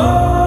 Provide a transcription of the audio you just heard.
Oh.